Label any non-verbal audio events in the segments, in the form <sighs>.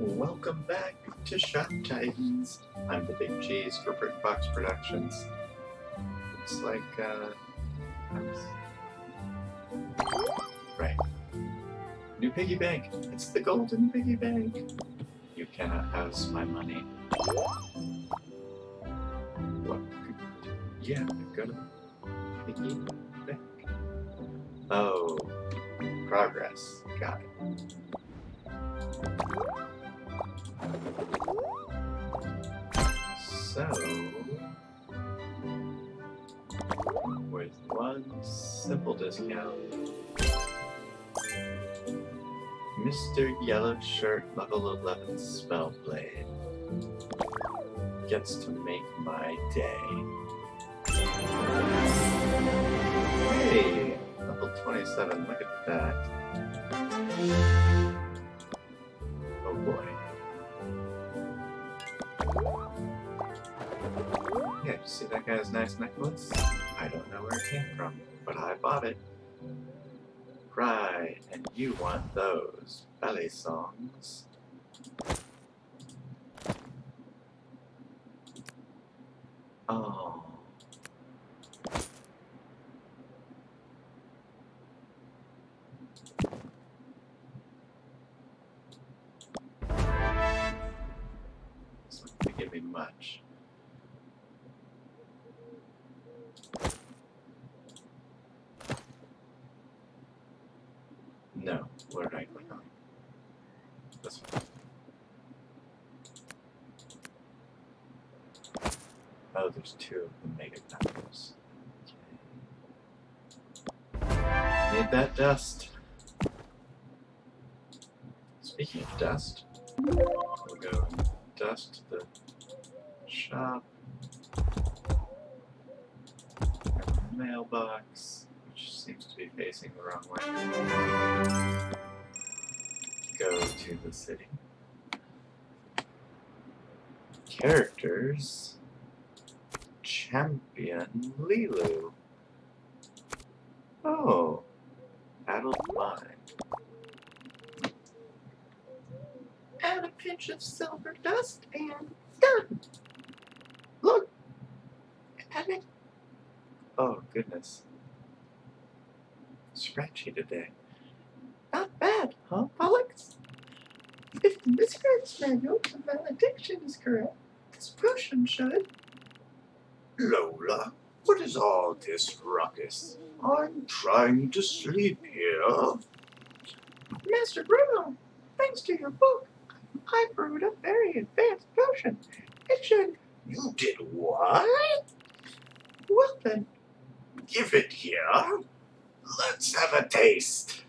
Welcome back to Shop Titans. I'm the Big Cheese for Brick Fox Productions. Looks like, uh. Right. New piggy bank. It's the golden piggy bank. You cannot house my money. What? Yeah, go to piggy bank. Oh, progress. Got it. Simple discount, Mr. Yellow Shirt Level 11 Spellblade gets to make my day. Hey, level 27, look at that. Oh boy. Yeah, you see that guy's nice necklace? I don't know where it came from, but I bought it. Right, and you want those belly songs. Oh. Gonna give me much. No, did I click on? This one. Oh, there's two of the mega. Okay. Need that dust. Speaking of dust, we'll go dust the shop. Mailbox, which seems to be facing the wrong way. The city. Characters. Champion Lilu. Oh, addled mind. Add a pinch of silver dust and done. Look, add it. Oh goodness, scratchy today. Not bad, huh, Pollux? If the Miscreant's manual of malediction is correct, this potion should. Lola, what is all this ruckus? I'm trying to sleep here. Master Bruno, thanks to your book, I brewed a very advanced potion. It should. You did what? Well then, Give it here. Let's have a taste.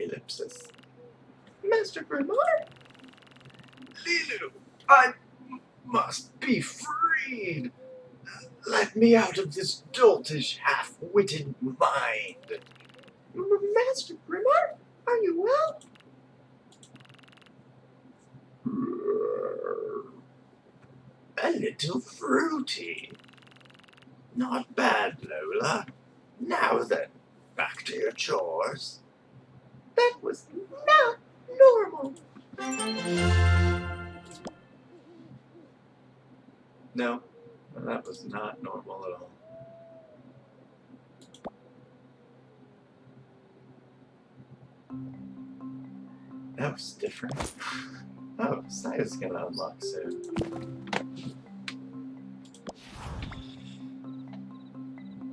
Ellipsis. Master Grimard, Lilu, I must be freed. Let me out of this doltish, half-witted mind. Master Grimard, are you well? A little fruity. Not bad, Lola. Now then, back to your chores. That was not normal. No, that was not normal at all. That was different. Oh, Saya's gonna unlock soon.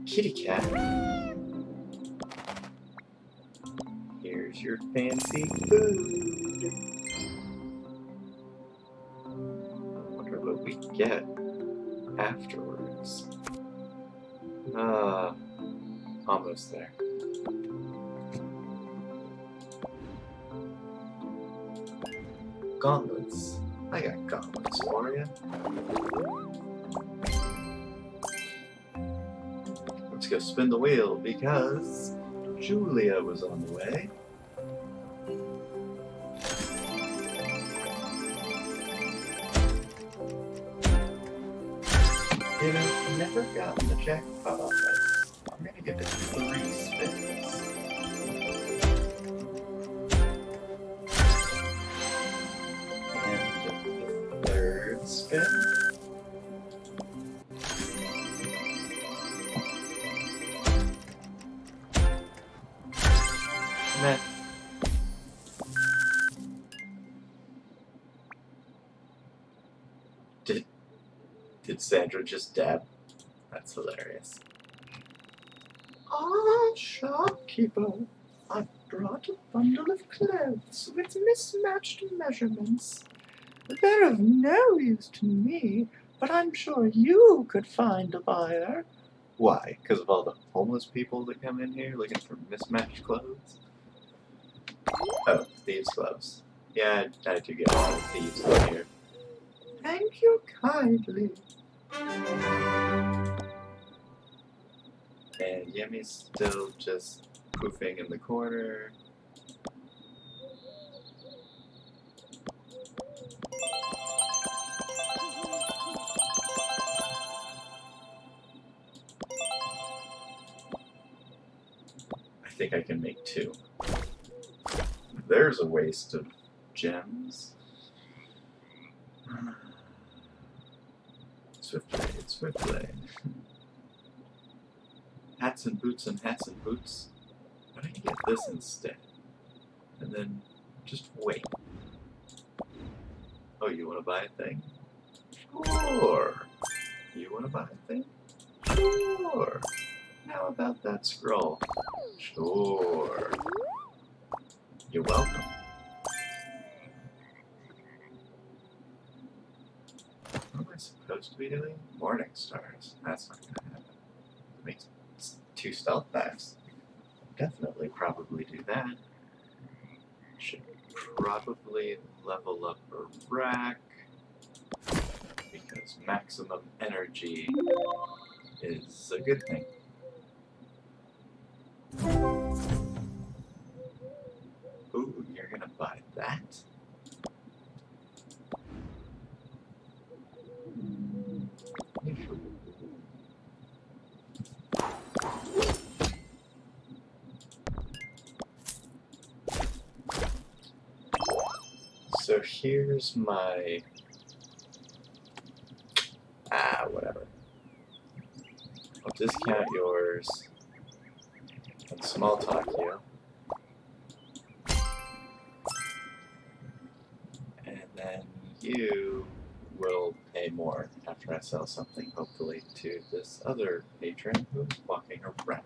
Kitty cat. Here's your fancy food. I wonder what we get afterwards. Ah, almost there. Gauntlets. I got gauntlets for you. Let's go spin the wheel because Julia was on the way. I'm gonna give it three spins. And the third spin. And Did Sandra just dab that's hilarious. Ah, shopkeeper, I've brought a bundle of clothes with mismatched measurements. They're of no use to me, but I'm sure you could find a buyer. Why? Because of all the homeless people that come in here looking for mismatched clothes? Oh, thieves' clothes. Yeah, I, I do get a lot of thieves in here. Thank you kindly. And Yemi's still just poofing in the corner. I think I can make two. There's a waste of gems. <sighs> Swift blade, swift blade. Hats and boots and hats and boots. But I can get this instead. And then just wait. Oh, you want to buy a thing? Sure. You want to buy a thing? Sure. How about that scroll? Sure. You're welcome. What am I supposed to be doing? Morning stars. That's not gonna happen. Makes two stealth knives. Definitely probably do that. Should probably level up a rack because maximum energy is a good thing. Ooh, you're gonna buy that? So here's my ah whatever. I'll discount yours and small talk you. And then you will pay more after I sell something, hopefully, to this other patron who's walking around.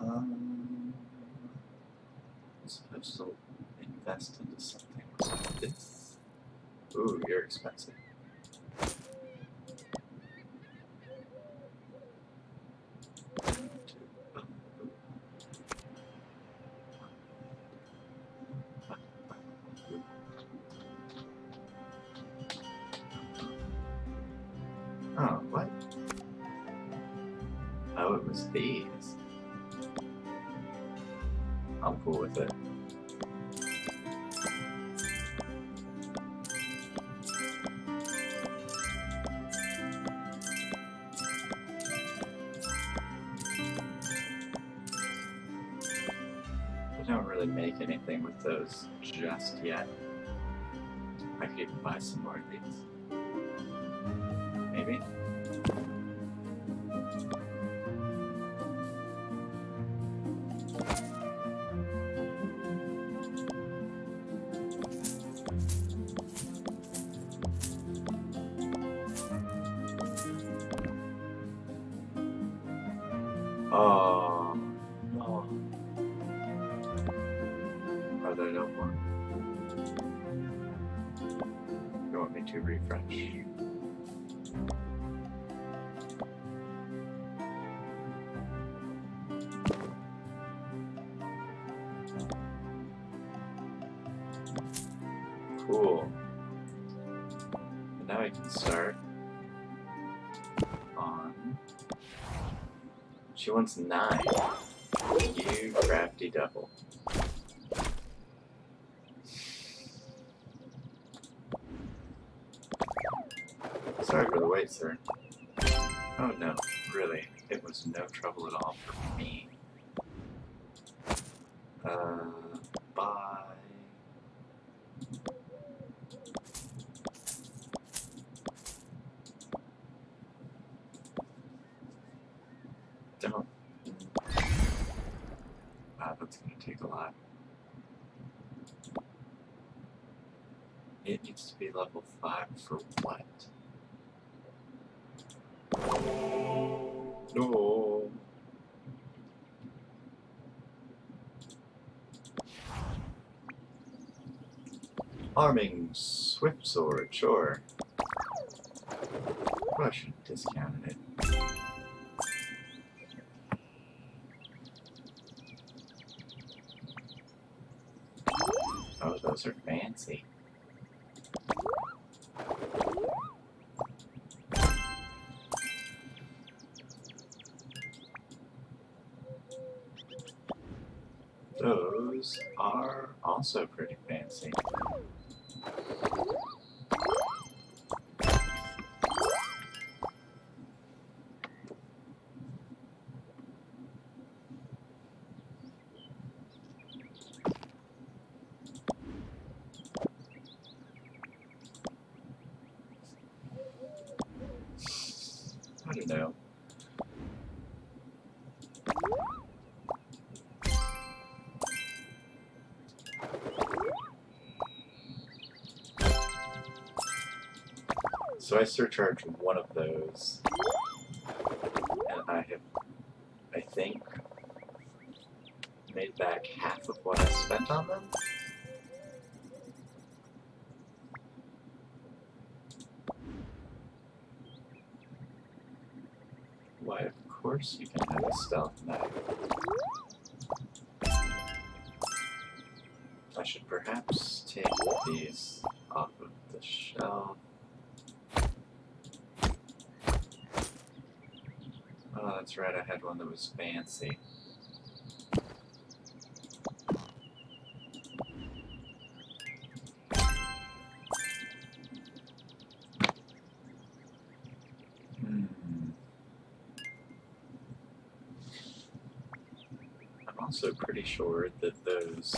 Um, I'm supposed to invest into something. like This? Ooh, you're expensive. Make anything with those just yet. I could even buy some more of these. Maybe. Cool. And now I can start on. She wants nine. You crafty devil. right, sir. Oh no, really, it was no trouble at all for me. Uh, bye. Don't. Wow, that's gonna take a lot. It needs to be level 5 for what? No. Arming Swift Sword, sure. Have discounted it. Oh, those are fancy. Are also pretty fancy. So I surcharged one of those, and I have, I think, made back half of what I spent on them. Why, of course you can have a stealth knife. I should perhaps take these off of the shelf. Oh, right, I had one that was fancy. Hmm. I'm also pretty sure that those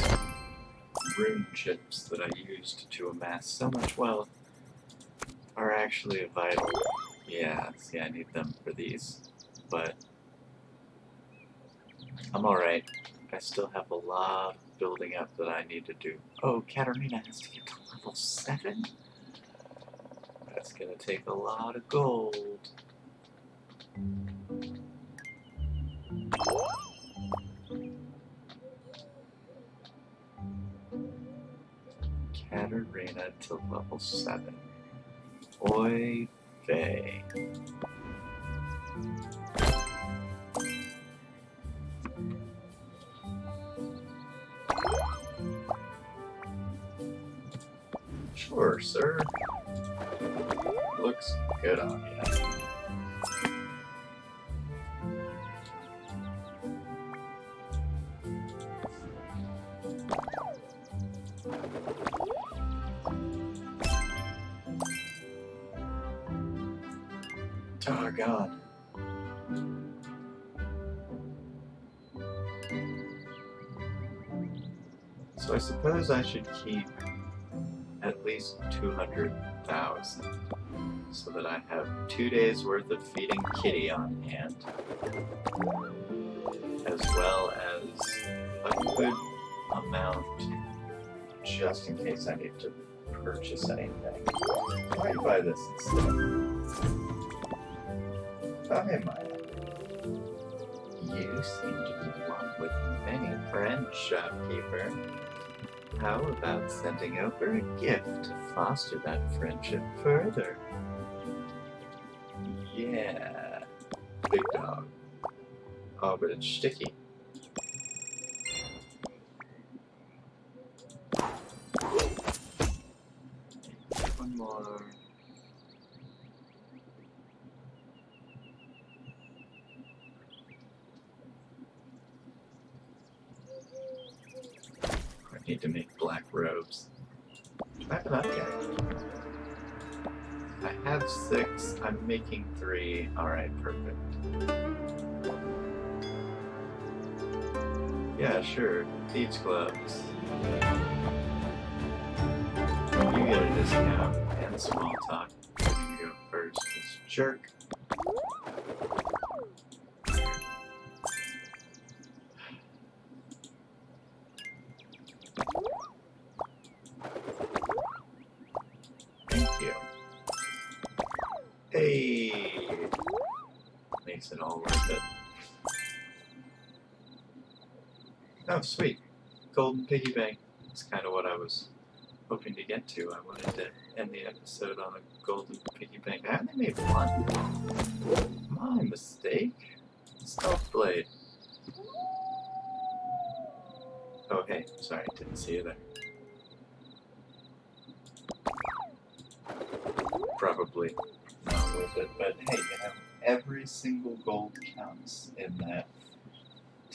rune chips that I used to amass so much wealth are actually vital. Yeah, see, I need them for these. But I'm alright. I still have a lot of building up that I need to do. Oh, Katarina has to get to level 7? That's gonna take a lot of gold. Katarina to level 7. Oy vey. Sure, sir. Looks good on you. Doggone. So I suppose I should keep least 200,000 so that I have two days worth of feeding Kitty on hand, as well as a good amount just in case I need to purchase anything. Do buy this instead? Hey, Maya. You seem to be one with many friends, shopkeeper. How about sending over a gift to foster that friendship further? Yeah. Big dog. Oh, but it's sticky. One more. I need to make black robes. Do it up, yet? I have six. I'm making three. Alright, perfect. Yeah, sure. Thieves gloves. You get a discount and small talk. You go first. This jerk. Sweet. Golden piggy bank. That's kind of what I was hoping to get to. I wanted to end the episode on a golden piggy bank. I only made one. My mistake. Stealth blade. Oh, hey. Sorry, didn't see you there. Probably not worth it, but hey, you know, every single gold counts in that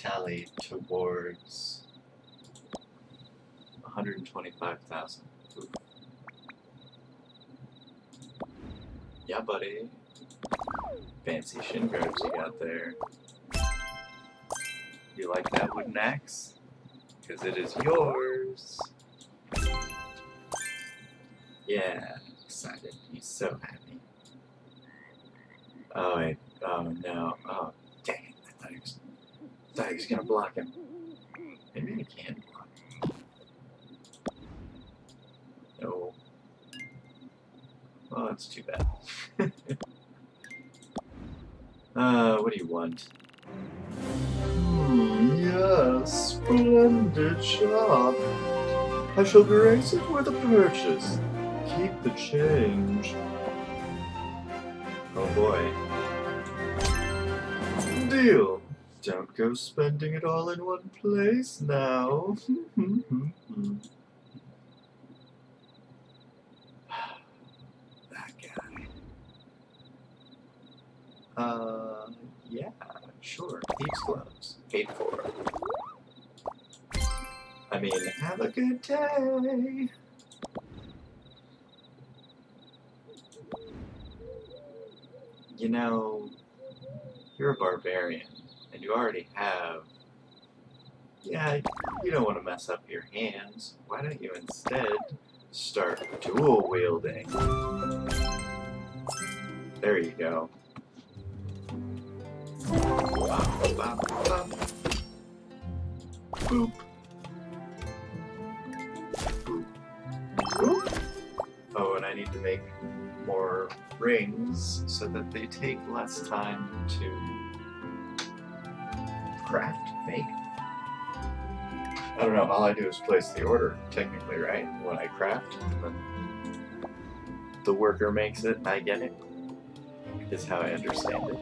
tally towards 125,000. Yeah, buddy. Fancy shin guards you got there. You like that wooden axe? Because it is yours. Yeah, excited. He's so happy. Oh, wait. Oh, no. Oh, dang it. I thought he was, was going to block him. Maybe I can block him. No. Well, that's too bad. <laughs> uh, what do you want? Hmm, yes, splendid shop. I shall grace it with a purchase. Keep the change. Oh boy. Deal. Don't go spending it all in one place now. <sighs> That guy. Uh, yeah, sure. Thieves' gloves. Paid for. I mean, have a good day. You know, you're a barbarian, you already have. Yeah, you don't want to mess up your hands. Why don't you instead start dual wielding? There you go. Boop. Oh, and I need to make more rings so that they take less time to craft, make. I don't know, all I do is place the order, technically, right? When I craft, the worker makes it I get it, is how I understand it.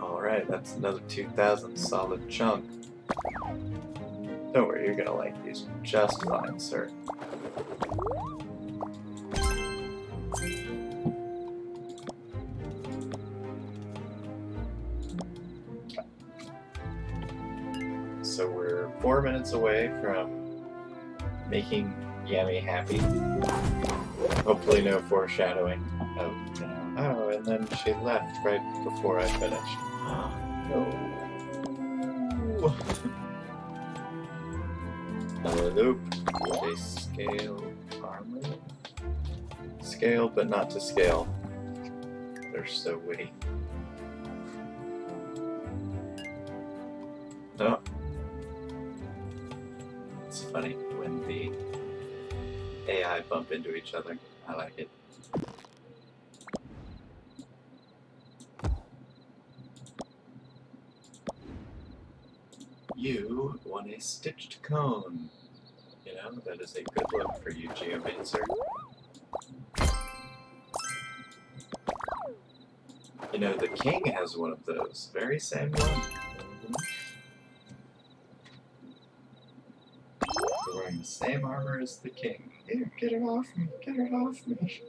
Alright, that's another 2,000 solid chunk. Don't worry, you're gonna like these just fine, sir. So we're four minutes away from making Yami happy. Hopefully no foreshadowing of, oh, and then she left right before I finished. no. Another loop a scale armor. Scale, but not to scale. They're so witty. Funny when the AI bump into each other. I like it. You want a stitched cone. You know, that is a good look for you, Geomancer. You know, the king has one of those. Very same one. The same armor as the king. Here, get it off me. Get it off me.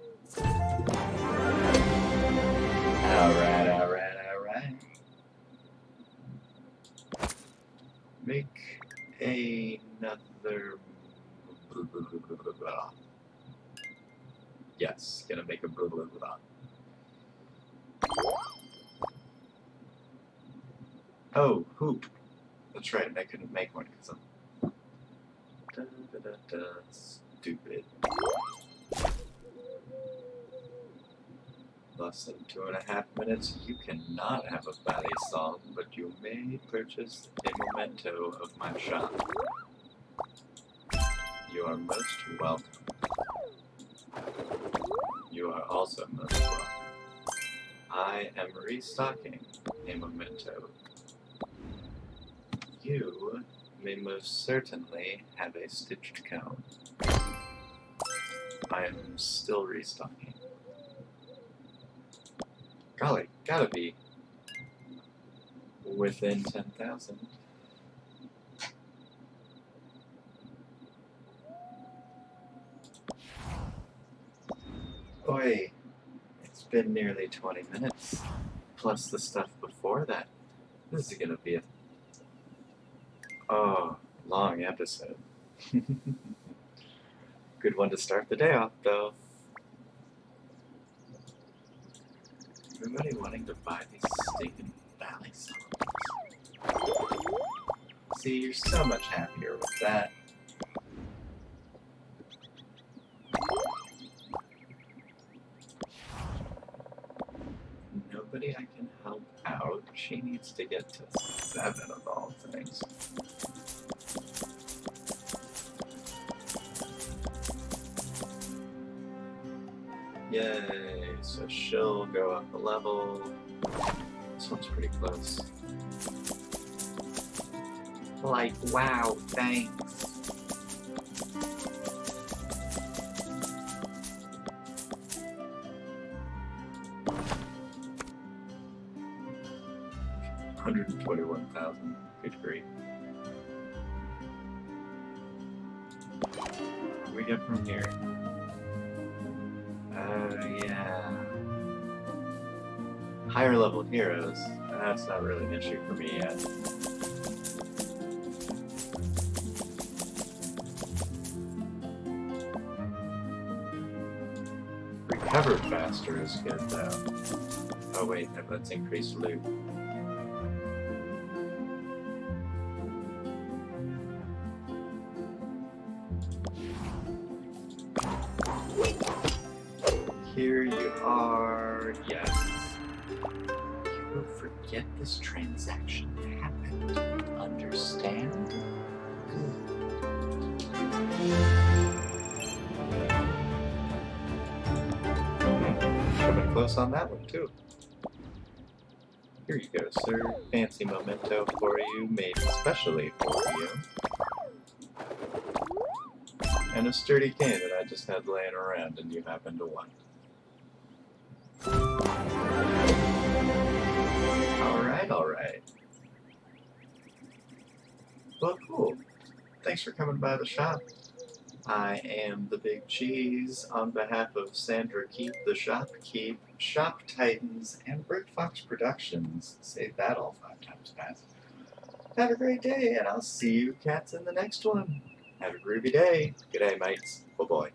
Alright, alright, alright. Make another. Yes, gonna make a blah blah blah. Oh, hoop. That's right, I couldn't make one because I'm. Da, da, stupid. Less than two and a half minutes, you cannot have a ballet song, but you may purchase a memento of my shop. You are most welcome. You are also most welcome. I am restocking a memento You may most certainly have a stitched cone. I am still restocking. Golly, gotta be within 10,000. Oi, it's been nearly 20 minutes, plus the stuff before that. This is gonna be a oh long episode. <laughs> Good one to start the day off, though. Everybody wanting to buy these stinking Valley songs. See, you're so much happier with that. Nobody I can help out. She needs to get to seven of all things. Yay, so she'll go up a level. This one's pretty close. Like, wow, thanks. Yeah. Higher level heroes. That's not really an issue for me yet. Recover faster is good though. Oh wait, let's increase loot. Forget this transaction happened. Understand? Hmm, Coming close on that one, too. Here you go, sir. Fancy memento for you, made especially for you. And a sturdy cane that I just had laying around and you happen to want. Alright, alright. Well, cool. Thanks for coming by the shop. I am the Big Cheese on behalf of Sandra Keep, the Shopkeep, Shop Titans, and Brick Fox Productions. Say that all five times fast. Have a great day, and I'll see you cats in the next one. Have a groovy day. Good day, mates. Bye-bye.